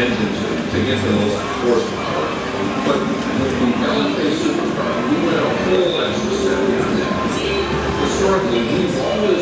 engine to, to get the most horsepower. But with the LFA Supercar, we went a whole extra step beyond that. Historically, we've always